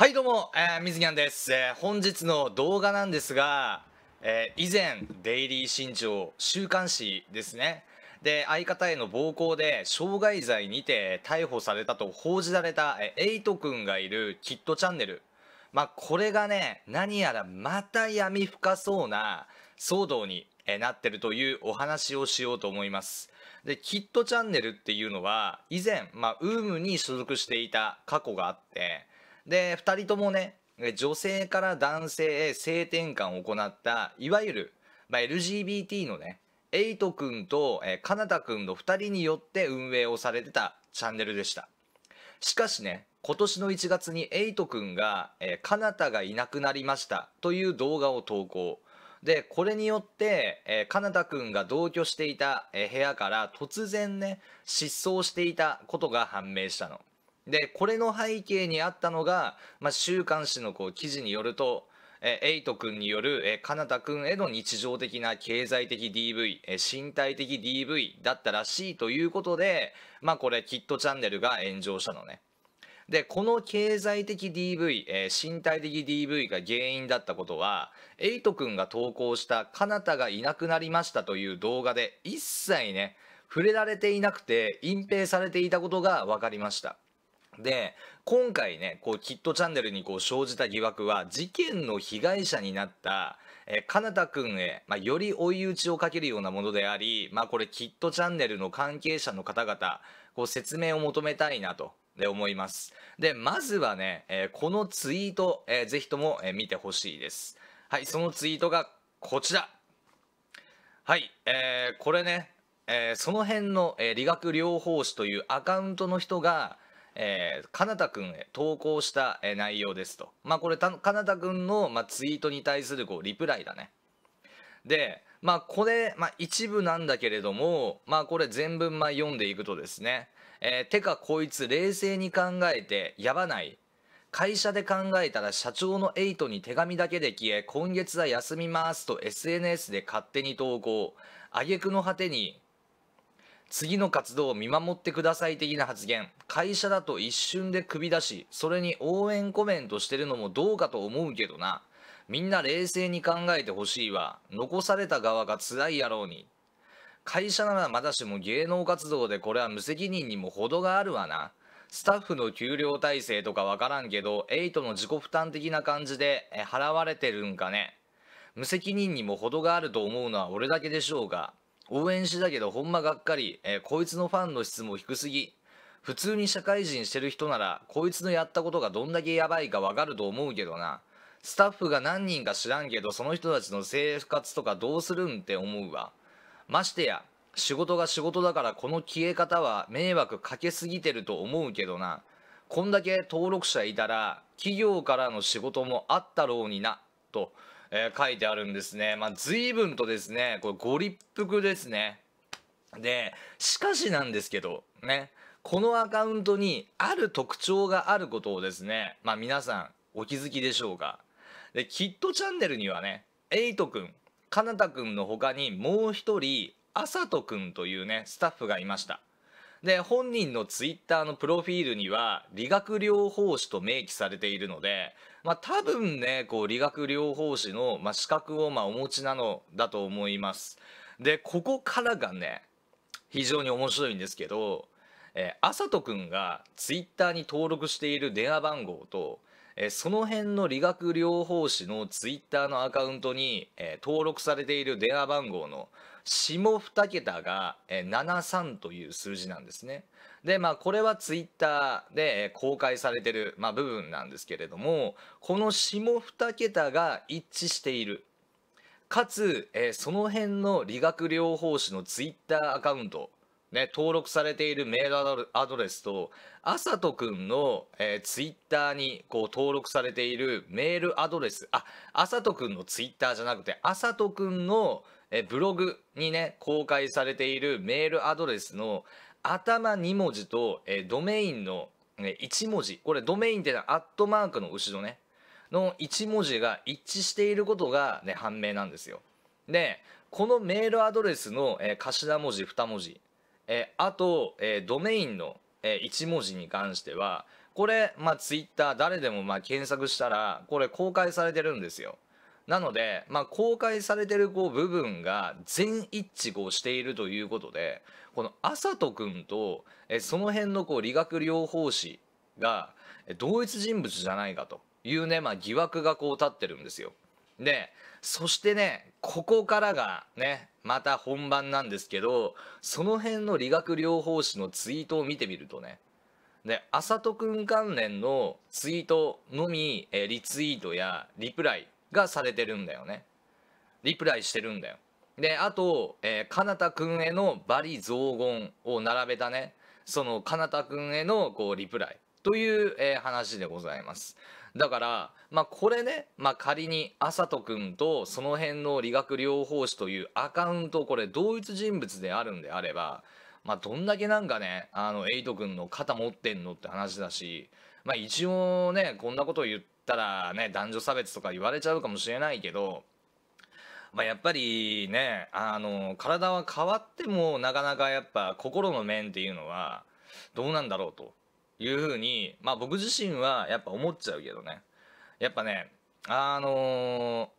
はいどうも、えー、水木んです、えー、本日の動画なんですが、えー、以前デイリー新潮週刊誌ですね。で相方への暴行で傷害罪にて逮捕されたと報じられた、えエイト君がいるキットチャンネル。まあこれがね何やらまた闇深そうな騒動になってるというお話をしようと思います。でキットチャンネルっていうのは以前、まあ、ウームに所属していた過去があってで2人ともね女性から男性へ性転換を行ったいわゆる、まあ、LGBT のねエイト君と、えー、カナダ君の2人によって運営をされてたチャンネルでした。しかしね今年の1月にエイト君が、えー、カナダがいなくなりましたという動画を投稿。でこれによって、えー、カナダ君が同居していた、え、部屋から突然ね失踪していたことが判明したの。でこれの背景にあったのが、まあ、週刊誌のこう記事によるとえエイト君による、えカナダ君への日常的な経済的 DV、え身体的 DV だったらしいということで、まあこれ、キットチャンネルが炎上したのね。で、この経済的 DV、え身体的 DV が原因だったことは、エイト君が投稿したカナダがいなくなりましたという動画で一切ね、触れられていなくて隠蔽されていたことが分かりました。で今回ねこうキットチャンネルにこう生じた疑惑は事件の被害者になったえかなたくんへ、まあ、より追い打ちをかけるようなものであり、まあ、これキットチャンネルの関係者の方々こう説明を求めたいなとで思います。でまずはね、えー、このツイート、えー、ぜひとも、え、見てほしいです。はいそのツイートがこちら。はい、えー、これね、えー、その辺の、えー、理学療法士というアカウントの人がえー、かなたくんへ投稿した、えー、内容ですと。まあこれ、かなたくんの、まあ、ツイートに対するこうリプライだね。で、まあこれ、まあ一部なんだけれども、まあこれ全文まあ読んでいくとですね、えー、てかこいつ冷静に考えてやばない。会社で考えたら社長のエイトに手紙だけで消え、今月は休みますと SNS で勝手に投稿。挙句の果てに次の活動を見守ってください的な発言。会社だと一瞬で首出しそれに応援コメントしてるのもどうかと思うけどな。みんな冷静に考えてほしいわ。残された側が辛いやろうに。会社ならまだしも芸能活動でこれは無責任にも程があるわな。スタッフの給料体制とかわからんけどエイトの自己負担的な感じで払われてるんかね。無責任にも程があると思うのは俺だけでしょうが。応援しだけどほんまがっかり、えー、こいつのファンの質も低すぎ。普通に社会人してる人ならこいつのやったことがどんだけヤバいかわかると思うけどな。スタッフが何人か知らんけどその人たちの生活とかどうするんって思うわ。ましてや仕事が仕事だからこの消え方は迷惑かけすぎてると思うけどな。こんだけ登録者いたら企業からの仕事もあったろうになと。えー、書いてあるんですね。まあ、随分とですね、これご立腹ですね。で、しかしなんですけど、ね、このアカウントにある特徴があることをですね、まあ皆さんお気づきでしょうか。で、キットチャンネルにはね、エイトくん、かなたくんの他にもう一人、あさとくんというね、スタッフがいました。で本人のツイッターのプロフィールには理学療法士と明記されているので、まあ、多分ねこう理学療法士の、まあ、資格をまあお持ちなのだと思います。でここからがね非常に面白いんですけど、えー、あさとくんがツイッターに登録している電話番号とえその辺の理学療法士のツイッターのアカウントに、え登録されている電話番号の下2桁が、え73という数字なんですね。でまあこれはツイッターで、公開されてる、まあ、部分なんですけれどもこの下2桁が一致しているかつ、えその辺の理学療法士のツイッターアカウントね、登録されているメールアドレスと、あさとくんの、えー、ツイッターにこう登録されているメールアドレス、あ、あさとくんのツイッターじゃなくて、あさとくんの、え、ブログにね、公開されているメールアドレスの頭2文字と、え、ドメインの、1文字、これドメインってのはアットマークの後ろね、の1文字が一致していることが、ね、判明なんですよ。で、このメールアドレスの、え、頭文字2文字、えあと、えドメインの、え1文字に関してはこれ、まあ、ツイッター誰でもまあ検索したらこれ公開されてるんですよ。なので、まあ、公開されてるこう部分が全一致こうしているということでこのあさと君とえその辺のこう理学療法士が同一人物じゃないかというね、まあ、疑惑がこう立ってるんですよ。でそしてねここからがねまた本番なんですけどその辺の理学療法士のツイートを見てみるとねであさとくん関連のツイートのみ、えリツイートやリプライがされてるんだよね。リプライしてるんだよ。であと、えー、かなたくんへの罵詈雑言を並べたね。そのかなたくんへのこうリプライ。という、えー、話でございます。だからまあこれね、まあ、仮にあさとくんとその辺の理学療法士というアカウントこれ同一人物であるんであればまあどんだけなんかねあのエイトくんの肩持ってんのって話だしまあ一応ねこんなこと言ったらね男女差別とか言われちゃうかもしれないけどまあ、やっぱりねあの体は変わってもなかなかやっぱ心の面っていうのはどうなんだろうというふうに、まあ、僕自身はやっぱ思っちゃうけどね。やっぱねあの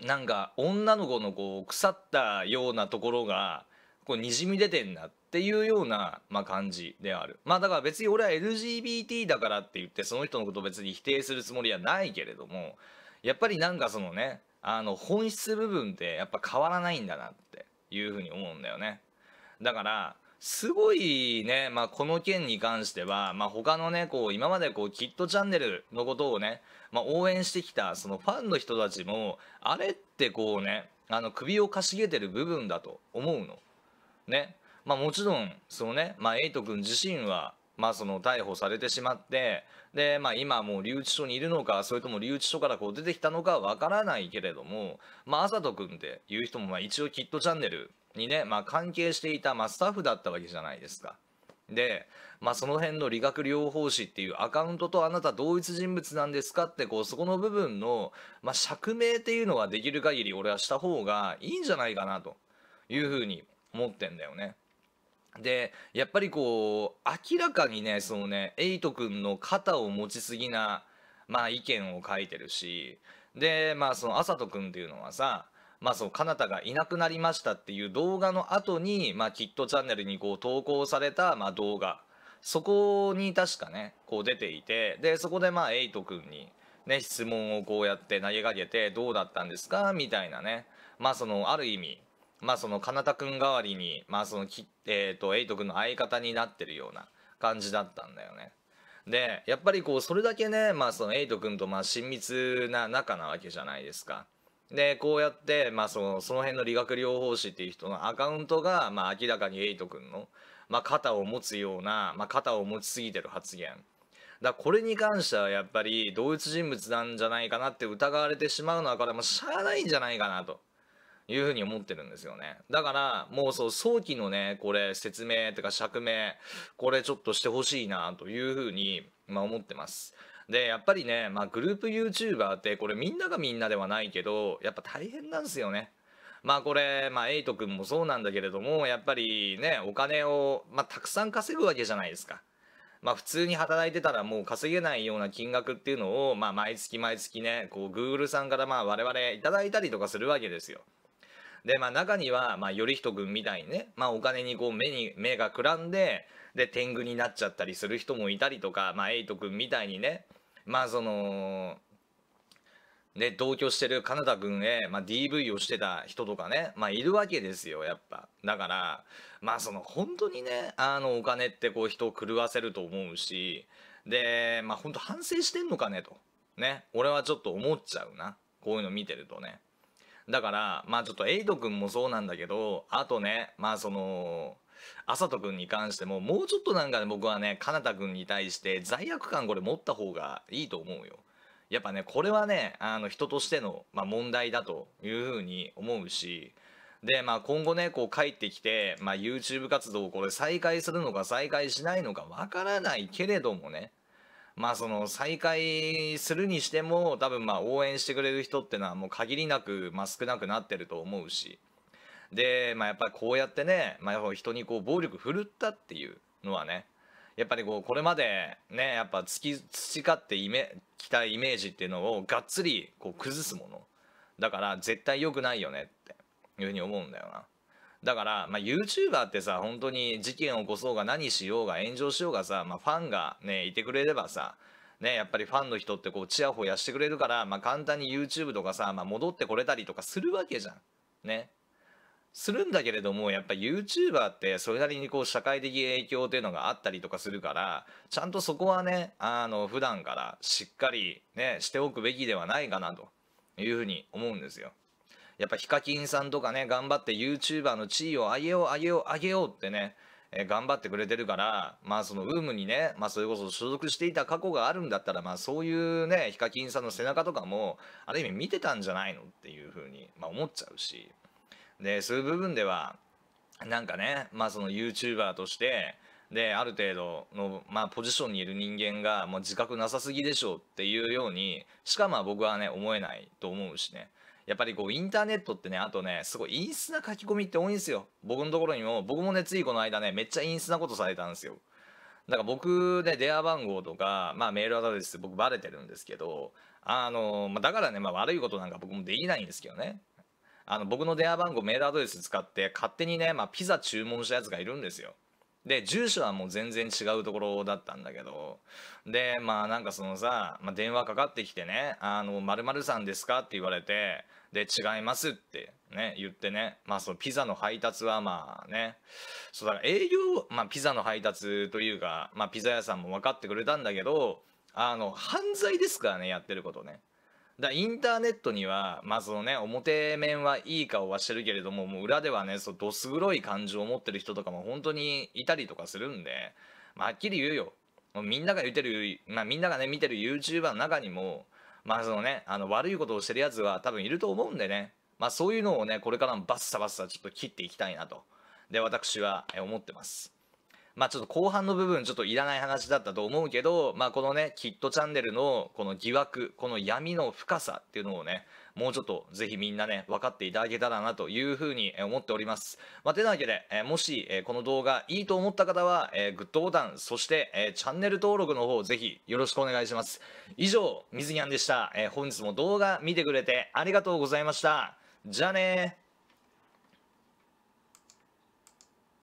ー、なんか女の子のこう腐ったようなところがこうにじみ出てんなっていうような、まあ、感じであるまあだから別に俺は LGBT だからって言ってその人のことを別に否定するつもりはないけれどもやっぱりなんかそのねあの本質部分ってやっぱ変わらないんだなっていうふうに思うんだよねだからすごいね、まあ、この件に関しては、まあ、他のね、こう、今までこう、キットチャンネルのことをね、まあ、応援してきた、そのファンの人たちも、あれってこうね、あの、首をかしげてる部分だと思うの。ね。まあ、もちろん、そのね、まあ、エイト君自身は、まあ、その逮捕されてしまってで、まあ、今もう留置所にいるのかそれとも留置所からこう出てきたのかわからないけれども、まあ、あさと君っていう人もまあ一応キットチャンネルにね、まあ、関係していた、まあ、スタッフだったわけじゃないですか。で、まあ、その辺の理学療法士っていうアカウントとあなた同一人物なんですかってこうそこの部分の、まあ、釈明っていうのはできる限り俺はした方がいいんじゃないかなというふうに思ってんだよね。でやっぱりこう明らかにねそのねエイト君の肩を持ちすぎな、まあ、意見を書いてるしでまあそのあさと君っていうのはさまあそう、かなたがいなくなりましたっていう動画の後に、まあ、キットチャンネルにこう投稿された、まあ、動画。そこに確かね、こう出ていて、で、そこでまあ、エイト君に、ね、質問をこうやって投げかけて、どうだったんですか？みたいなね。まあ、その、ある意味、まあ、その、かなた君代わりに、まあ、その、えっ、ー、と、エイト君の相方になってるような感じだったんだよね。で、やっぱりこう、それだけね、まあ、その、エイト君とまあ、親密な仲なわけじゃないですか。でこうやって、まあ、そのその辺の理学療法士っていう人のアカウントが、まあ、明らかにエイト君の、まあ、肩を持つような、まあ、肩を持ちすぎてる発言だこれに関してはやっぱり同一人物なんじゃないかなって疑われてしまうのはこれもしゃあないんじゃないかなというふうに思ってるんですよね。だからもうそう早期のねこれ説明とか釈明これちょっとしてほしいなというふうに、まあ、思ってます。でやっぱりね、まあ、グループ YouTuber ってこれみんながみんなではないけどやっぱ大変なんですよね。まあこれ、まあ、エイト君もそうなんだけれどもやっぱりねお金を、まあ、たくさん稼ぐわけじゃないですか。まあ普通に働いてたらもう稼げないような金額っていうのを、まあ、毎月毎月ねこう Google さんからまあ我々いただいたりとかするわけですよ。でまあ中には、まあ、頼人君みたいにね、まあ、お金にこう目に目がくらんでで天狗になっちゃったりする人もいたりとか、まあ、エイト君みたいにねまあそのね、同居してるカナダ君へ、まあ、DV をしてた人とかね、まあ、いるわけですよやっぱ。だからまあその本当にねあのお金ってこう人を狂わせると思うしでまあ本当反省してんのかねと。ね俺はちょっと思っちゃうな。こういうの見てるとね。だからまあちょっとエイト君もそうなんだけどあとねまあそのあさとくんに関してももうちょっとなんかね僕はねかなたくんに対して罪悪感これ持った方がいいと思うよ。やっぱねこれはねあの人としての、まあ、問題だというふうに思うしでまあ今後ねこう帰ってきて、まあ、YouTube 活動をこれ再開するのか再開しないのかわからないけれどもねまあその再開するにしても多分まあ応援してくれる人ってのはもう限りなく、まあ、少なくなってると思うし。で、まあ、やっぱりこうやってね、まあ、人にこう暴力振るったっていうのはねやっぱりこうこれまでねやっぱ培ってイメきたイメージっていうのをがっつりこう崩すもの。だから絶対良くないよねっていうふうに思うんだよな。だから、まあ、YouTuber ってさ本当に事件を起こそうが何しようが炎上しようがさ、まあ、ファンがねいてくれればさね、やっぱりファンの人ってこうチヤホヤしてくれるから、まあ、簡単に YouTube とかさ、まあ、戻ってこれたりとかするわけじゃん。ね。するんだけれどもやっぱ YouTuber ってそれなりにこう社会的影響っていうのがあったりとかするからちゃんとそこはねあの普段からしっかりねしておくべきではないかなというふうに思うんですよ。やっぱヒカキンさんとかね頑張って YouTuber の地位を上げよう上げよう上げようってねえー、頑張ってくれてるからまあそのウームにね、まあ、それこそ所属していた過去があるんだったらまあそういうねヒカキンさんの背中とかもある意味見てたんじゃないのっていうふうに、まあ、思っちゃうし。でそういう部分ではなんかねまあその YouTuber としてである程度の、まあ、ポジションにいる人間がもう自覚なさすぎでしょうっていうようにしかまあ僕はね思えないと思うしね。やっぱりこうインターネットってねあとねすごい陰湿な書き込みって多いんですよ。僕のところにも僕もねついこの間ねめっちゃ陰湿なことされたんですよ。だから僕ね電話番号とか、まあ、メールアドレス僕バレてるんですけどあの、まあ、だからね、まあ、悪いことなんか僕もできないんですけどね。あの僕の電話番号メールアドレス使って勝手にね、まあ、ピザ注文したやつがいるんですよ。で住所はもう全然違うところだったんだけど。でまあなんかそのさ、まあ、電話かかってきてね「あの〇〇さんですか?」って言われてで違いますってね言ってね。まあそのピザの配達はまあね。そうだから営業まあピザの配達というかまあピザ屋さんも分かってくれたんだけどあの犯罪ですからねやってることね。だインターネットにはまあそのね表面はいい顔はしてるけれどももう裏ではねそどす黒い感情を持ってる人とかも本当にいたりとかするんで、まあ、はっきり言うよ。もうみんなが言ってる、まあ、みんながね見てる YouTuber の中にもまあそのねあの悪いことをしてるやつは多分いると思うんでね。まあそういうのをねこれからもバッサバッサちょっと切っていきたいなと。で私は思ってます。まあちょっと後半の部分ちょっといらない話だったと思うけど、まあこのね、キットチャンネルのこの疑惑、この闇の深さっていうのをね、もうちょっとぜひみんなね、分かっていただけたらなというふうに思っております。まあ、てなわけで、えもし、えこの動画いいと思った方は、えグッドボタン、そして、えチャンネル登録の方ぜひよろしくお願いします。以上、水にゃんでした。え本日も動画見てくれてありがとうございました。じゃあね